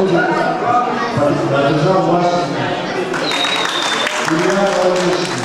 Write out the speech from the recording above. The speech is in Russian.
сегодня поддержал вас. Илья Павлович